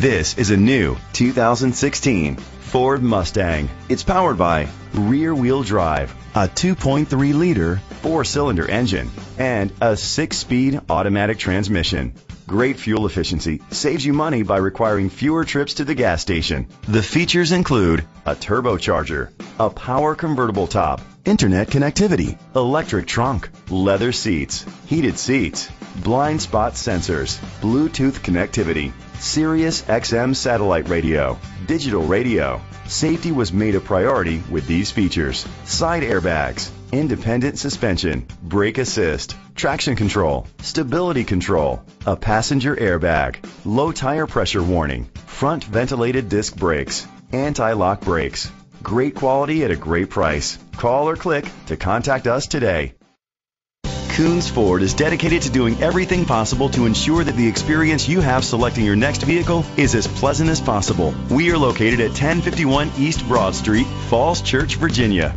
This is a new 2016 Ford Mustang. It's powered by rear wheel drive, a 2.3 liter four cylinder engine, and a six speed automatic transmission. Great fuel efficiency saves you money by requiring fewer trips to the gas station. The features include a turbocharger, a power convertible top, internet connectivity, electric trunk, leather seats, heated seats, blind spot sensors, Bluetooth connectivity, Sirius XM satellite radio, digital radio. Safety was made a priority with these features. Side airbags, independent suspension, brake assist, traction control, stability control, a passenger airbag, low tire pressure warning, front ventilated disc brakes, anti-lock brakes. Great quality at a great price. Call or click to contact us today. Koons Ford is dedicated to doing everything possible to ensure that the experience you have selecting your next vehicle is as pleasant as possible. We are located at 1051 East Broad Street, Falls Church, Virginia.